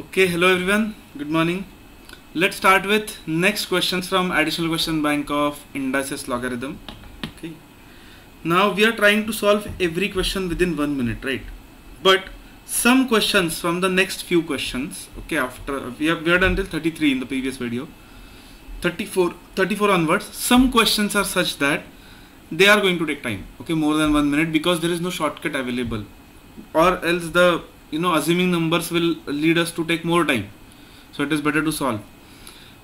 Okay, hello everyone. Good morning. Let's start with next questions from additional question bank of indices logarithm. Okay. Now we are trying to solve every question within one minute, right? But some questions from the next few questions. Okay, after we have we are done until 33 in the previous video. 34, 34 onwards. Some questions are such that they are going to take time. Okay, more than one minute because there is no shortcut available, or else the you know assuming numbers will lead us to take more time. So it is better to solve.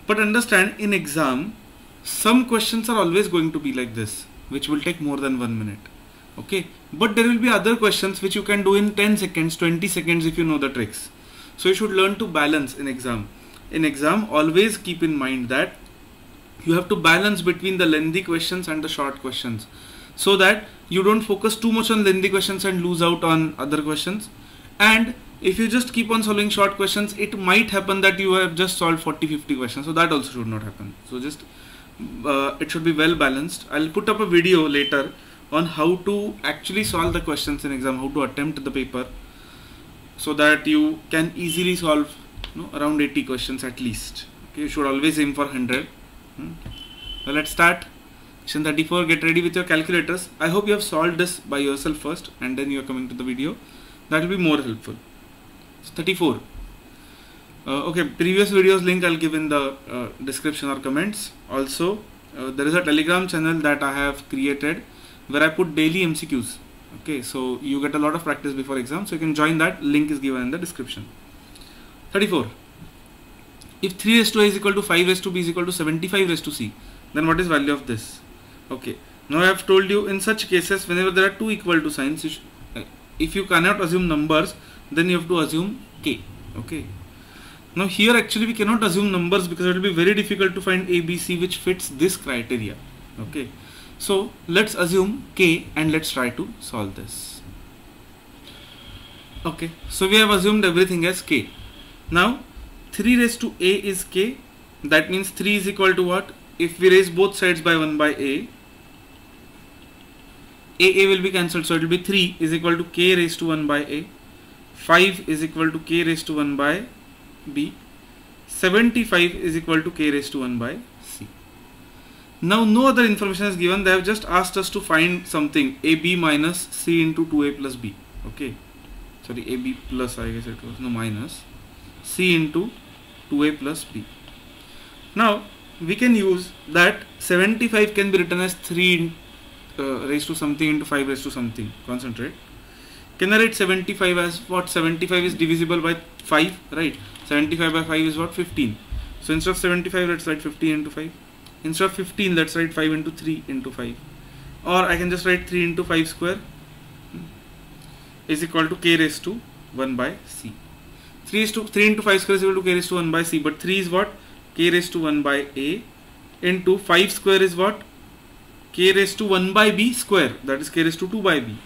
But understand in exam some questions are always going to be like this which will take more than one minute. Okay? But there will be other questions which you can do in 10 seconds 20 seconds if you know the tricks. So you should learn to balance in exam. In exam always keep in mind that you have to balance between the lengthy questions and the short questions. So that you don't focus too much on lengthy questions and lose out on other questions and if you just keep on solving short questions it might happen that you have just solved 40 50 questions. So that also should not happen. So just uh, it should be well balanced. I'll put up a video later on how to actually solve the questions in exam how to attempt the paper so that you can easily solve you know, around 80 questions at least. Okay you should always aim for 100 hmm. well let's start. Question 34 get ready with your calculators. I hope you have solved this by yourself first and then you are coming to the video that will be more helpful. So 34 uh, okay previous videos link I'll give in the uh, description or comments. Also uh, there is a telegram channel that I have created where I put daily MCQs okay so you get a lot of practice before exam so you can join that. Link is given in the description. 34 if 3 raised to a is equal to 5 raised to b is equal to 75 raised to c then what is value of this? Okay now I have told you in such cases whenever there are two equal to signs if you cannot assume numbers then you have to assume k okay? Now here actually we cannot assume numbers because it will be very difficult to find abc which fits this criteria okay? So let's assume k and let's try to solve this. Okay so we have assumed everything as k. Now 3 raised to a is k. That means 3 is equal to what? If we raise both sides by 1 by a a a will be cancelled so it will be 3 is equal to k raised to 1 by a. 5 is equal to k raised to 1 by b. 75 is equal to k raised to 1 by c. Now no other information is given. They have just asked us to find something. Ab minus c into 2a plus b. Okay. Sorry ab plus i guess it was. No minus c into 2a plus b. Now we can use that 75 can be written as 3 uh, raised to something into 5 raised to something concentrate. Can I write 75 as what? 75 is divisible by 5 right? 75 by 5 is what? 15 so instead of 75 let's write 15 into 5 instead of 15 let's write 5 into 3 into 5 or I can just write 3 into 5 square is equal to k raised to 1 by c. 3 is to 3 into 5 square is equal to k raised to 1 by c but 3 is what? k raised to 1 by a into 5 square is what k raised to 1 by b square. That is k raised to 2 by b.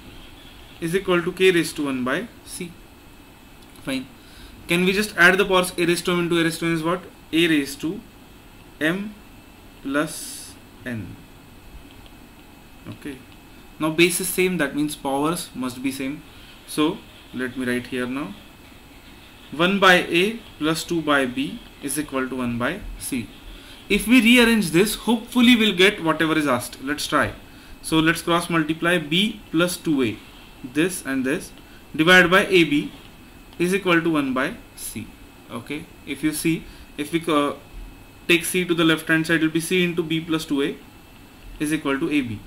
Is equal to k raised to 1 by c. Fine. Can we just add the powers a raised to m into a raised to n is what? A raised to m plus n. Okay. Now base is same. That means powers must be same. So let me write here now. 1 by a plus 2 by b is equal to 1 by c if we rearrange this hopefully we'll get whatever is asked. Let's try. So let's cross multiply b plus 2a this and this. Divided by ab is equal to 1 by c. Okay? If you see if we uh, take c to the left hand side it will be c into b plus 2a is equal to ab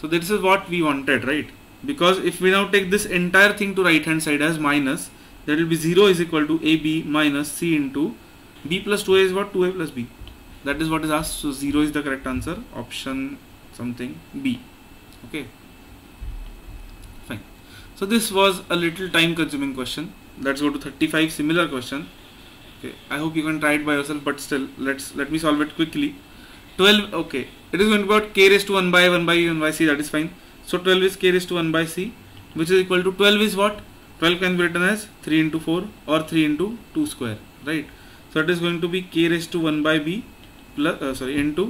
so this is what we wanted right? Because if we now take this entire thing to right hand side as minus that will be 0 is equal to ab minus c into b plus 2a is what? 2a plus b that is what is asked. So 0 is the correct answer. Option something B. Okay. Fine. So this was a little time consuming question. Let's go to 35 similar question. Okay. I hope you can try it by yourself but still let's let me solve it quickly. 12 okay. It is going to be about k raised to 1 by 1 by 1 by c. That is fine. So 12 is k raised to 1 by c which is equal to 12 is what? 12 can be written as 3 into 4 or 3 into 2 square right? So it is going to be k raised to 1 by b plus uh, sorry into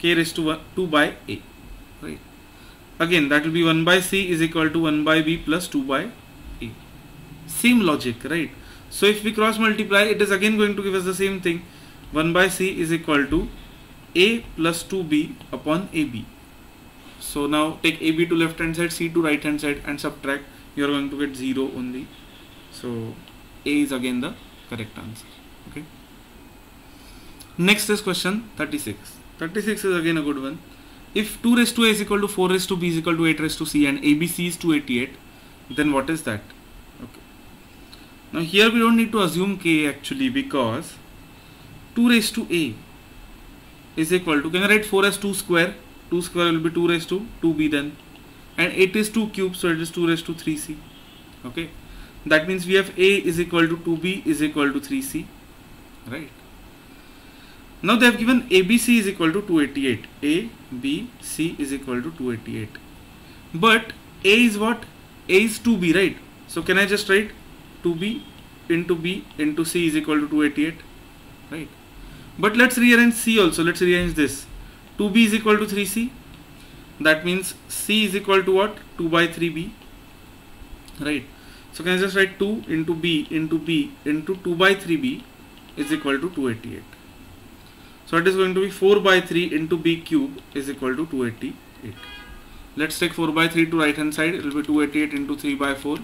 k raised to 1, 2 by a right? Again that will be 1 by c is equal to 1 by b plus 2 by a. Same logic right? So if we cross multiply it is again going to give us the same thing. 1 by c is equal to a plus 2b upon ab so now take ab to left hand side c to right hand side and subtract. You are going to get 0 only. So a is again the correct answer next is question 36 36 is again a good one. If 2 raised to a is equal to 4 raised to b is equal to 8 raised to c and abc is 288 then what is that? Okay. Now here we don't need to assume k actually because 2 raised to a is equal to can I write 4 as 2 square? 2 square will be 2 raised to 2b then. And 8 is 2 cube so it is 2 raised to 3c okay. That means we have a is equal to 2b is equal to 3c right now they have given ABC is equal to 288. A, B, C is equal to 288. But A is what? A is 2B, right? So can I just write 2B into B into C is equal to 288, right? But let's rearrange C also. Let's rearrange this. 2B is equal to 3C. That means C is equal to what? 2 by 3B, right? So can I just write 2 into B into B into 2 by 3B is equal to 288. So it is going to be 4 by 3 into b cube is equal to 288. Let's take 4 by 3 to right hand side. It will be 288 into 3 by 4.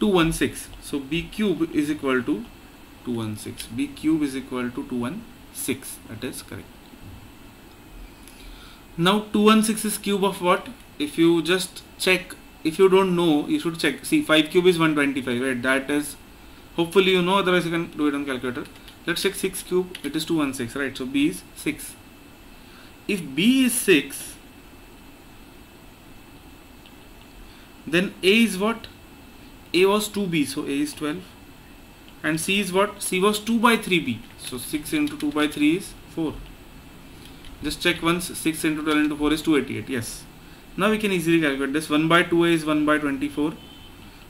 216. So b cube is equal to 216. b cube is equal to 216. That is correct. Now 216 is cube of what? If you just check, if you don't know, you should check. See 5 cube is 125, right? That is, hopefully you know, otherwise you can do it on calculator let's take 6 cube it is 216 right? So b is 6 if b is 6 then a is what? A was 2b so a is 12 and c is what? C was 2 by 3b so 6 into 2 by 3 is 4 just check once 6 into 12 into 4 is 288 yes. Now we can easily calculate this. 1 by 2a is 1 by 24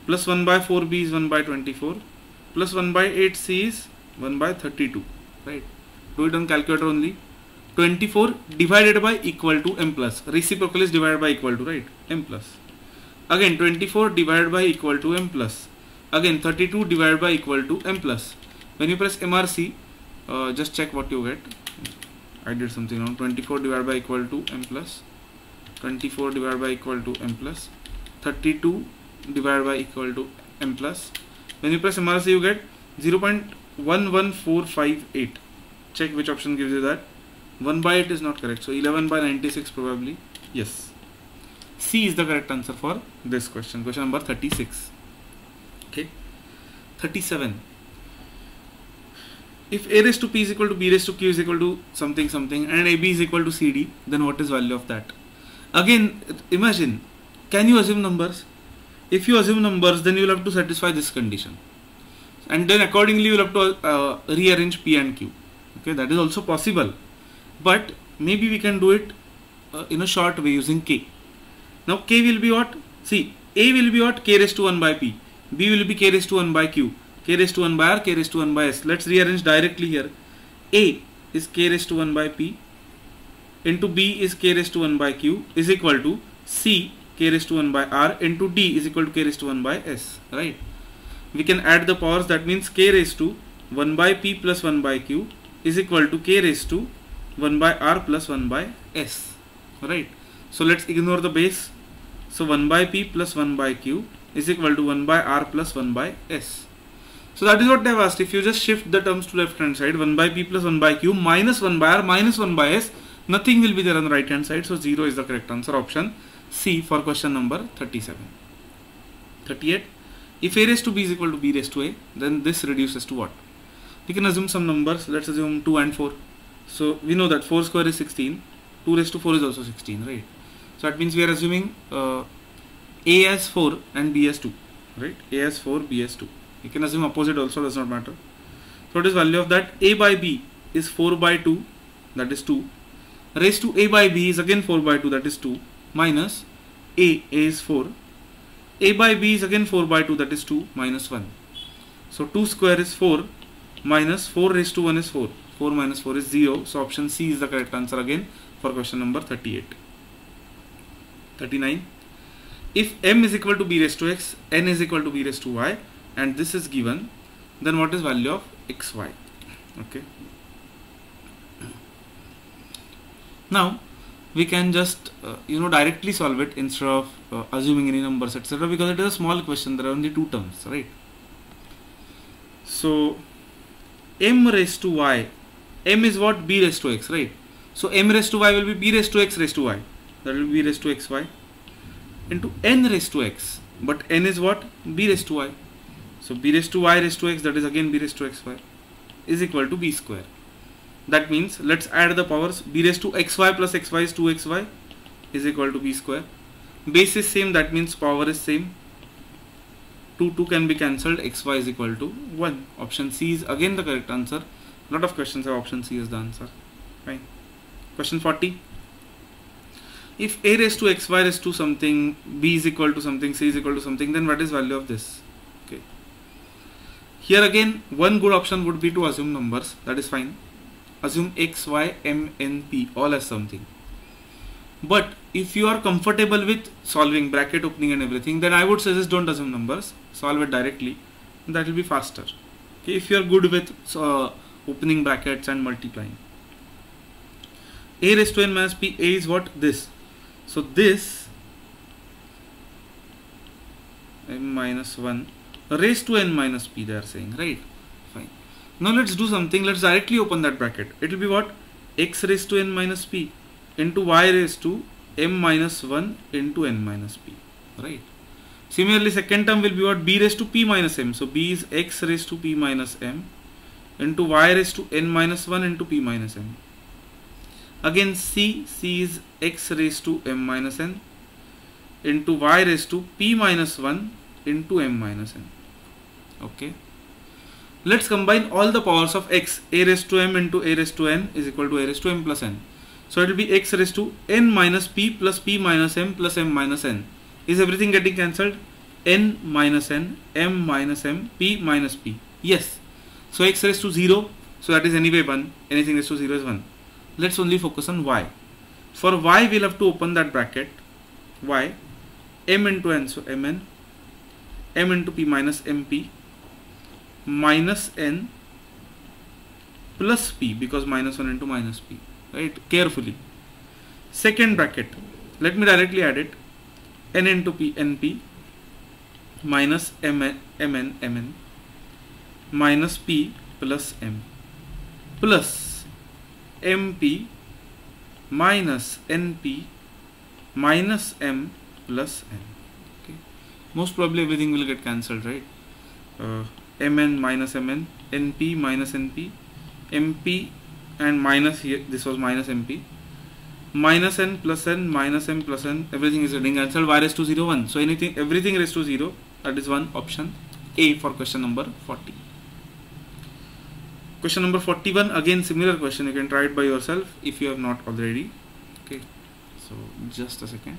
plus 1 by 4b is 1 by 24 plus 1 by 8c is 1 by 32 right do it on calculator only 24 divided by equal to m plus reciprocal is divided by equal to right m plus again 24 divided by equal to m plus again 32 divided by equal to m plus when you press mrc uh, just check what you get I did something wrong 24 divided by equal to m plus 24 divided by equal to m plus 32 divided by equal to m plus when you press MRC you get 0. 11458 check which option gives you that. 1 by 8 is not correct. So 11 by 96 probably. Yes. C is the correct answer for this question. Question number 36 okay. 37 if a raised to p is equal to b raised to q is equal to something something and ab is equal to cd then what is value of that? Again imagine can you assume numbers? If you assume numbers then you will have to satisfy this condition and then accordingly you will have to uh, rearrange P and Q. Okay that is also possible. But maybe we can do it uh, in a short way using K. Now K will be what? See A will be what? K raised to 1 by P. B will be K raised to 1 by Q. K raised to 1 by R K raised to 1 by S. Let's rearrange directly here. A is K raised to 1 by P into B is K raised to 1 by Q is equal to C K raised to 1 by R into D is equal to K raised to 1 by S right we can add the powers that means k raised to 1 by p plus 1 by q is equal to k raised to 1 by r plus 1 by s right so let's ignore the base so 1 by p plus 1 by q is equal to 1 by r plus 1 by s so that is what they have asked if you just shift the terms to left hand side 1 by p plus 1 by q minus 1 by r minus 1 by s nothing will be there on the right hand side so 0 is the correct answer option C for question number 37 38 if a raised to b is equal to b raised to a, then this reduces to what? We can assume some numbers. Let's assume 2 and 4. So we know that 4 square is 16. 2 raised to 4 is also 16, right? So that means we are assuming uh, a as 4 and b as 2, right? a as 4, b as 2. You can assume opposite also, does not matter. So what is value of that? a by b is 4 by 2, that is 2. Raised to a by b is again 4 by 2, that is 2. Minus a, a is 4 a by b is again 4 by 2 that is 2 minus 1. So 2 square is 4 minus 4 raised to 1 is 4. 4 minus 4 is 0. So option C is the correct answer again for question number 38. 39. If m is equal to b raised to x, n is equal to b raised to y and this is given, then what is value of xy okay now we can just uh, you know directly solve it instead of uh, assuming any numbers etc because it is a small question there are only two terms right so m raised to y m is what b raised to x right so m raised to y will be b raised to x raised to y that will be raised to xy into n raised to x but n is what b raised to y so b raised to y raised to x that is again b raised to xy is equal to b square that means let's add the powers b raised to xy plus xy is 2xy is equal to b square. Base is same that means power is same. 2 2 can be cancelled xy is equal to 1 option c is again the correct answer. Lot of questions have option c as the answer. Fine. Question 40 if a raised to xy raised to something b is equal to something c is equal to something then what is value of this? Okay. Here again one good option would be to assume numbers. That is fine assume x y m n p all as something. But if you are comfortable with solving bracket opening and everything then I would suggest don't assume numbers. Solve it directly. That will be faster. Okay if you are good with uh, opening brackets and multiplying. A raised to n minus p a is what? This. So this m minus 1 raised to n minus p they are saying right? Fine now let's do something. Let's directly open that bracket. It will be what? X raised to n minus p into y raised to m minus 1 into n minus p. Right? Similarly second term will be what? B raised to p minus m. So b is x raised to p minus m into y raised to n minus 1 into p minus m. Again c c is x raised to m minus n into y raised to p minus 1 into m minus n. Okay let's combine all the powers of x a raised to m into a raised to n is equal to a raised to m plus n. So it will be x raised to n minus p plus p minus m plus m minus n. Is everything getting cancelled? N minus n m minus m p minus p. Yes. So x raised to 0 so that is anyway 1 anything raised to 0 is 1 let's only focus on y. For y we'll have to open that bracket. Y. M into n so mn m into p minus mp minus n plus p because minus 1 into minus p right? Carefully. Second bracket. Let me directly add it. N into p np minus mn mn mn minus p plus m plus mp minus np minus m plus n okay? Most probably everything will get cancelled right? Uh, mn minus mn np minus np mp and minus here this was minus mp. Minus n plus n minus m plus n everything is getting cancelled y raised to 0 1 so anything everything raised to 0 that is one option. A for question number 40 question number 41 again similar question you can try it by yourself if you have not already. Okay. So just a second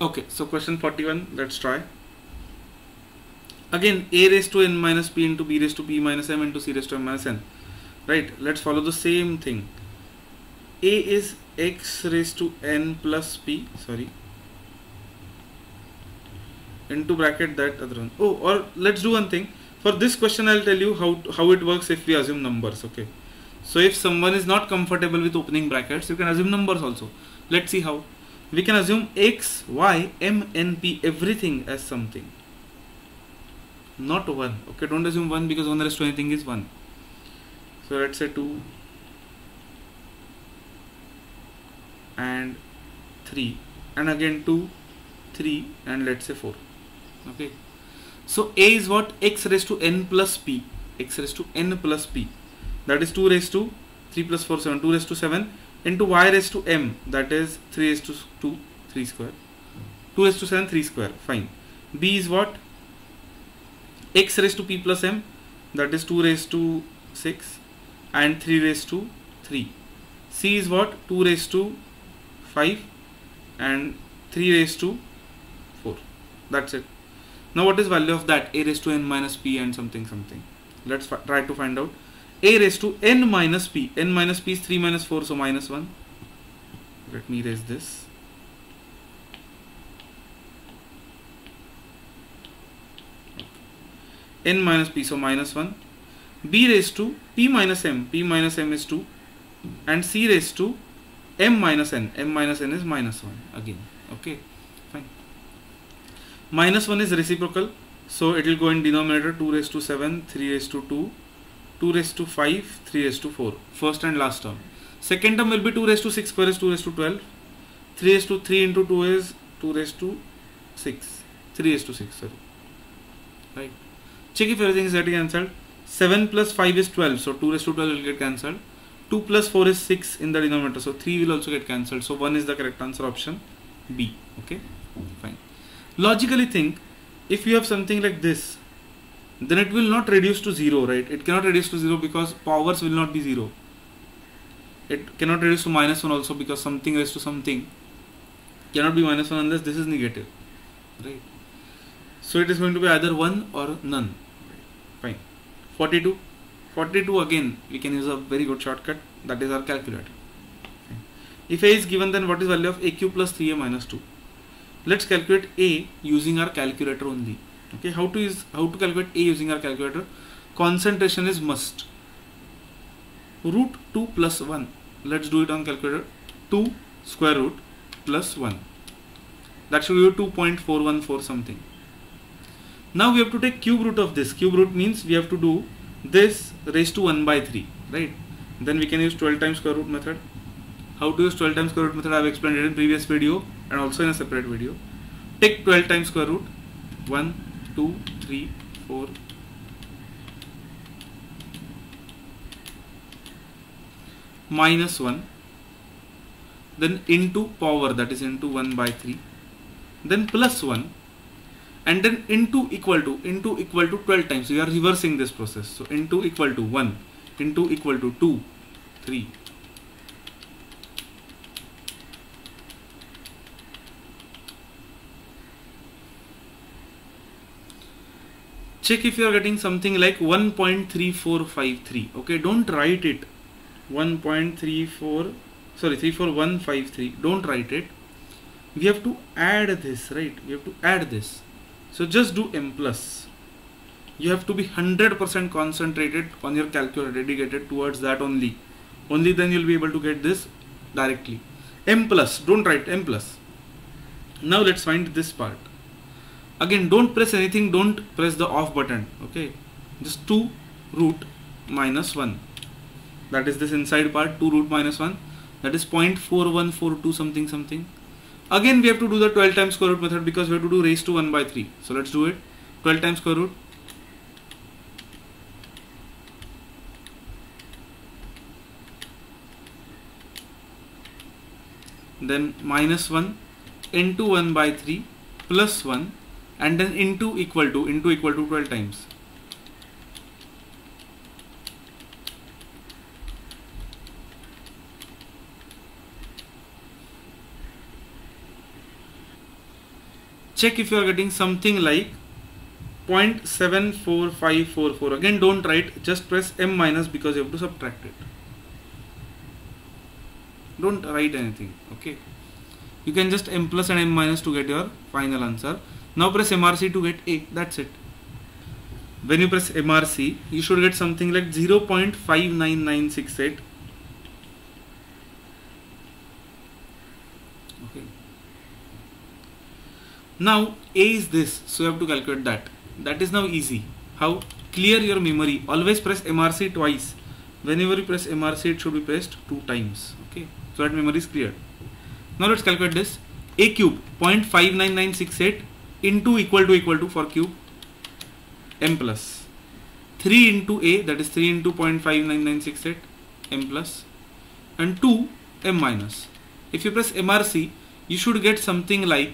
okay so question 41 let's try. Again a raised to n minus p into b raised to p minus m into c raised to m minus n right? Let's follow the same thing. A is x raised to n plus p sorry into bracket that other one. Oh or let's do one thing. For this question i'll tell you how how it works if we assume numbers okay? So if someone is not comfortable with opening brackets you can assume numbers also. Let's see how we can assume x y m n p everything as something. Not 1 okay don't assume 1 because 1 raised to anything is 1 so let's say 2 and 3 and again 2 3 and let's say 4 okay. So a is what? X raised to n plus p. X raised to n plus p. That is 2 raised to 3 plus 4 7 2 raised to 7 into y raised to m that is 3 raised to 2 3 square. 2 raised to 7 3 square fine. B is what? X raised to p plus m that is 2 raised to 6 and 3 raised to 3 c is what? 2 raised to 5 and 3 raised to 4 that's it. Now what is value of that? A raised to n minus p and something something. Let's try to find out a raised to n minus p. N minus p is 3 minus 4 so minus 1 let me raise this. N minus p so minus 1 b raised to p minus m. P minus m is 2 and c raised to m minus n. M minus n is minus 1 again. Okay fine. Minus 1 is reciprocal. So it will go in denominator 2 raised to 7 3 raised to 2 2 raised to 5 3 raised to 4 first and last term. Second term will be 2 raised to 6 square is 2 raised to 12 3 raised to 3 into 2 is 2 raised to 6 3 raised to 6 sorry. Right? Check if everything is getting cancelled. 7 plus 5 is 12 so 2 raised to 12 will get cancelled. 2 plus 4 is 6 in the denominator so 3 will also get cancelled. So 1 is the correct answer option B. Okay? Fine. Logically think if you have something like this then it will not reduce to 0 right? It cannot reduce to 0 because powers will not be 0 it cannot reduce to minus 1 also because something raised to something. Cannot be minus 1 unless this is negative right? So it is going to be either 1 or none. Fine. 42 42 again we can use a very good shortcut. That is our calculator. If a is given then what is value of aq plus 3a minus 2 let's calculate a using our calculator only okay how to use how to calculate a using our calculator? Concentration is must. Root 2 plus 1 let's do it on calculator. 2 square root plus 1 that should give 2.414 something. Now we have to take cube root of this. Cube root means we have to do this raised to 1 by 3 right? Then we can use 12 times square root method. How to use 12 times square root method? I have explained it in previous video and also in a separate video. Take 12 times square root 1 2 3 4 minus 1 then into power that is into 1 by 3 then plus 1 and then into equal to into equal to 12 times. You are reversing this process. So into equal to 1 into equal to 2 3 check if you are getting something like 1.3453 okay? Don't write it. 1.34 sorry 34153 don't write it. We have to add this right? We have to add this. So just do m plus. You have to be 100% concentrated on your calculator dedicated towards that only. Only then you'll be able to get this directly. M plus. Don't write m plus. Now let's find this part again don't press anything don't press the off button okay? Just 2 root minus 1 that is this inside part 2 root minus 1 that is 0.4142 something something. Again we have to do the 12 times square root method because we have to do raised to 1 by 3 so let's do it. 12 times square root. Then minus 1 into 1 by 3 plus 1 and then into equal to into equal to 12 times. Check if you are getting something like 0.74544 again don't write just press m minus because you have to subtract it. Don't write anything okay? You can just m plus and m minus to get your final answer now press mrc to get a that's it. When you press mrc you should get something like 0.59968 Okay. now a is this so you have to calculate that. That is now easy. How? Clear your memory. Always press mrc twice. Whenever you press mrc it should be pressed two times. Okay. So that memory is cleared now let's calculate this. A cube 0.59968 into equal to equal to for cube m plus. 3 into a that is 3 into 0.59968 m plus. And 2 m minus. If you press mrc you should get something like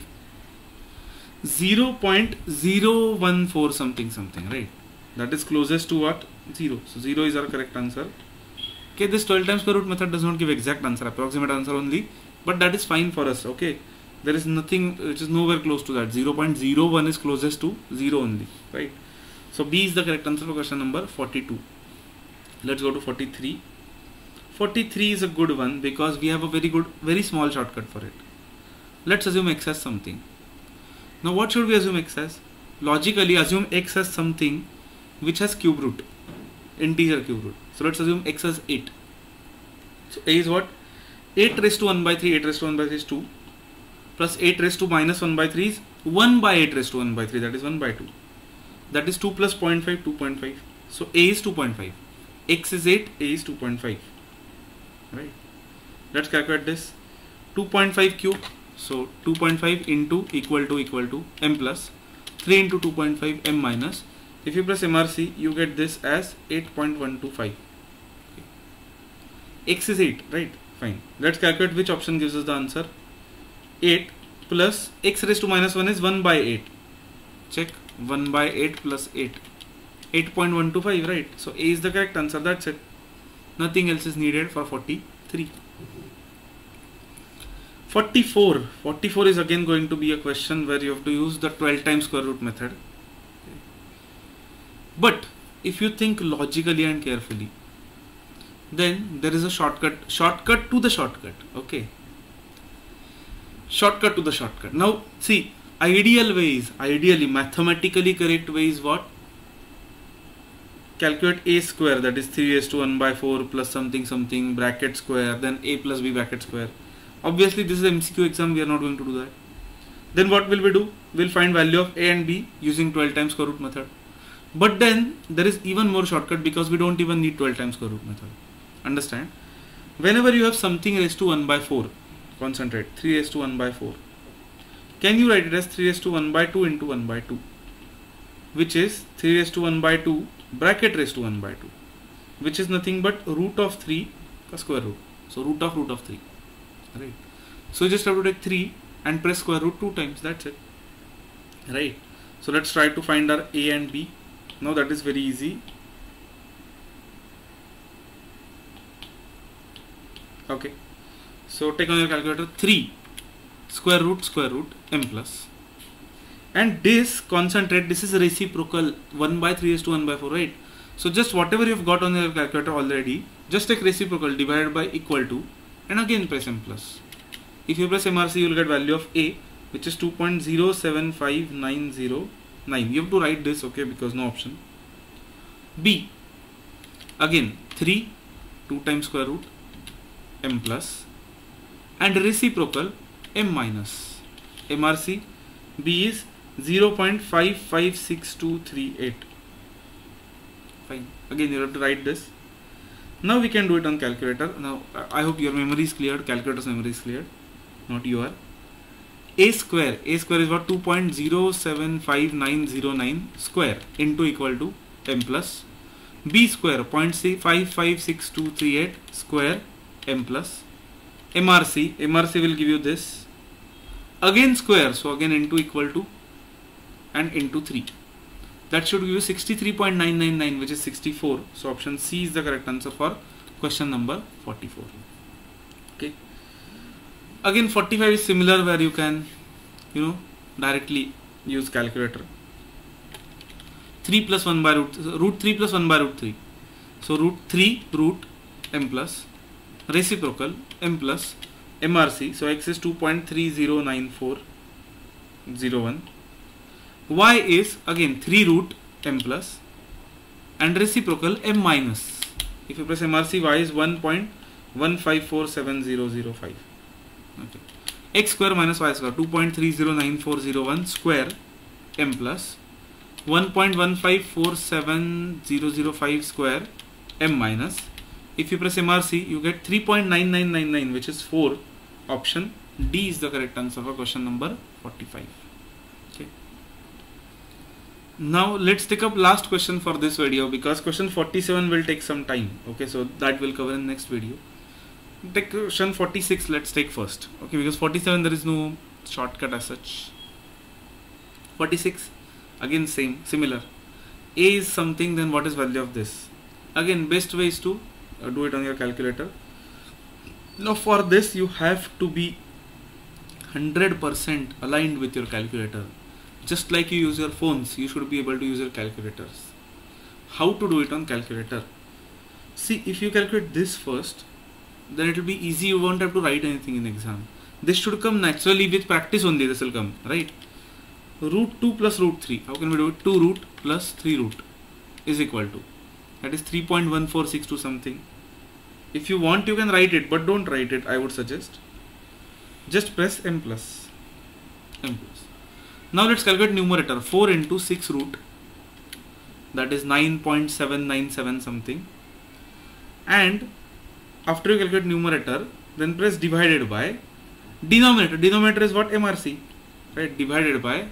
0.014 something something right? That is closest to what? 0 so 0 is our correct answer. Okay this 12 times square root method does not give exact answer approximate answer only but that is fine for us okay there is nothing which is nowhere close to that. 0.01 is closest to 0 only right? So b is the correct answer for question number 42 let's go to 43 43 is a good one because we have a very good very small shortcut for it. Let's assume x as something. Now what should we assume x as? Logically assume x as something which has cube root integer cube root. So let's assume x as 8 so a is what? 8 raised to 1 by 3 8 raised to 1 by 3 is 2 plus 8 raised to minus 1 by 3 is 1 by 8 raised to 1 by 3 that is 1 by 2 that is 2 plus 0.5 2.5 so a is 2.5 x is 8 a is 2.5 right? Let's calculate this. 2.5 cube. So 2.5 into equal to equal to m plus. 3 into 2.5 m minus. If you press MRC you get this as 8.125 okay. x is 8 right? Fine. Let's calculate which option gives us the answer 8 plus x raised to minus 1 is 1 by 8 check. 1 by 8 plus 8 8.125 right? So a is the correct answer. That's it. Nothing else is needed for 43 44 44 is again going to be a question where you have to use the 12 times square root method. But if you think logically and carefully then there is a shortcut shortcut to the shortcut okay shortcut to the shortcut. Now see ideal way is ideally mathematically correct way is what? Calculate a square that is 3 raised to 1 by 4 plus something something bracket square then a plus b bracket square. Obviously this is MCQ exam we are not going to do that. Then what will we do? We'll find value of a and b using 12 times square root method. But then there is even more shortcut because we don't even need 12 times square root method. Understand? Whenever you have something raised to 1 by 4 concentrate 3 raised to 1 by 4 can you write it as 3 raised to 1 by 2 into 1 by 2 which is 3 raised to 1 by 2 bracket raised to 1 by 2 which is nothing but root of 3 square root. So root of root of 3 right? So just have to take 3 and press square root 2 times that's it right? So let's try to find our a and b. Now that is very easy. Okay so take on your calculator 3 square root square root m plus. And this concentrate this is reciprocal 1 by 3 is to 1 by 4 right? So just whatever you've got on your calculator already just take reciprocal divided by equal to and again press m plus. If you press mrc you will get value of a which is 2.075909 you have to write this okay because no option. B again 3 2 times square root m plus and reciprocal m minus. Mrc b is 0.556238 fine. Again you have to write this. Now we can do it on calculator. Now i hope your memory is cleared calculator's memory is cleared not your. A square. A square is what? 2.075909 square into equal to m plus. B square 0.556238 square m plus mrc mrc will give you this. Again square so again into equal to and into 3 that should give you 63.999 which is 64 so option c is the correct answer for question number 44 okay. Again 45 is similar where you can you know directly use calculator. 3 plus 1 by root root 3 plus 1 by root 3 so root 3 root m plus reciprocal m plus mrc so x is 2.309401 y is again 3 root m plus and reciprocal m minus. If you press mrc y is 1.1547005 okay. X square minus y square 2.309401 square m plus 1.1547005 square m minus if you press MRC you get 3.9999 which is 4 option. D is the correct answer for question number 45 okay. Now let's take up last question for this video because question 47 will take some time. Okay so that will cover in next video. Take question 46 let's take first. Okay because 47 there is no shortcut as such. 46 again same similar. A is something then what is value of this? Again best way is to Uh, do it on your calculator. Now for this you have to be 100% aligned with your calculator. Just like you use your phones you should be able to use your calculators. How to do it on calculator? See if you calculate this first then it will be easy. You won't have to write anything in exam. This should come naturally with practice only. This will come right? Root 2 plus root 3 how can we do it? 2 root plus 3 root is equal to. That is 3.1462 something if you want you can write it but don't write it I would suggest. Just press m plus. M plus. Now let's calculate numerator. 4 into 6 root. That is 9.797 something. And after you calculate numerator then press divided by denominator. Denominator is what? MRC right? Divided by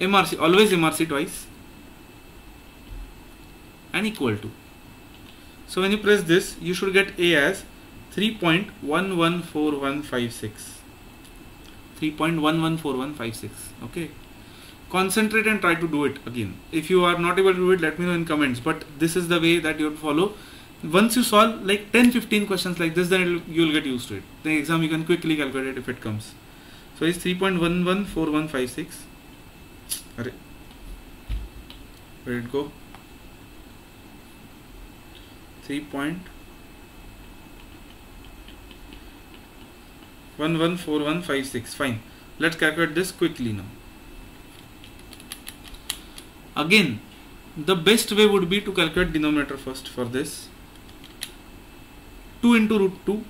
MRC always MRC twice. And equal to so when you press this you should get A as 3.114156 3.114156 okay? Concentrate and try to do it again. If you are not able to do it let me know in comments. But this is the way that you follow. Once you solve like 10 15 questions like this then you'll get used to it. The exam you can quickly calculate it if it comes. So it's 3.114156 where did it go 3.114156 fine. Let's calculate this quickly now. Again the best way would be to calculate denominator first for this. 2 into root 2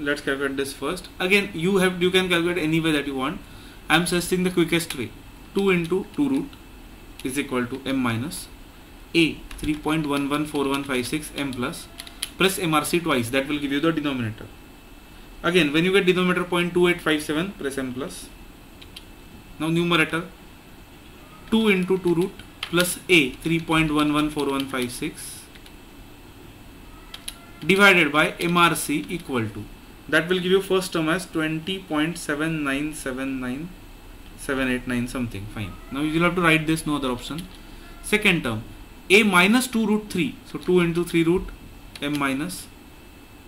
let's calculate this first. Again you have you can calculate any way that you want. I'm suggesting the quickest way. 2 into 2 root is equal to m minus a 3.114156 m plus plus mrc twice that will give you the denominator. Again when you get denominator 0.2857 press m plus. Now numerator 2 into 2 root plus a 3.114156 divided by MRC equal to that will give you first term as 20.7979789 something fine. Now you will have to write this no other option. Second term a minus 2 root 3 so 2 into 3 root m minus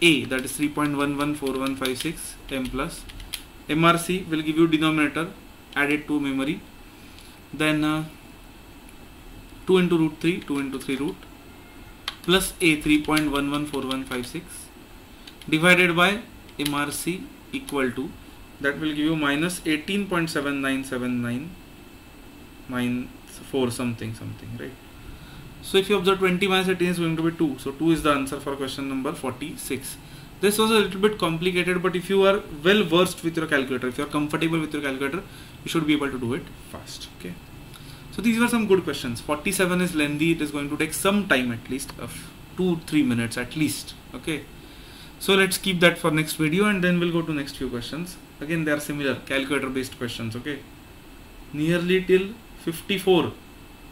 a. That is 3.114156 m plus. Mrc will give you denominator added to memory. Then uh, 2 into root 3 2 into 3 root plus a 3.114156 divided by MRC equal to that will give you minus 18.7979 minus 4 something something right so if you observe 20 minus 18 is going to be 2 so 2 is the answer for question number 46 this was a little bit complicated but if you are well versed with your calculator if you are comfortable with your calculator you should be able to do it fast okay so these were some good questions. 47 is lengthy. It is going to take some time at least of two, three minutes at least. Okay. So let's keep that for next video and then we'll go to next few questions. Again, they are similar calculator based questions. Okay. Nearly till 54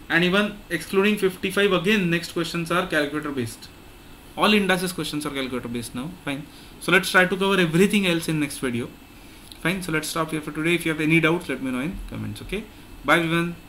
and even excluding 55 again next questions are calculator based. All indices questions are calculator based now. Fine. So let's try to cover everything else in next video. Fine. So let's stop here for today. If you have any doubts, let me know in comments. Okay. Bye everyone.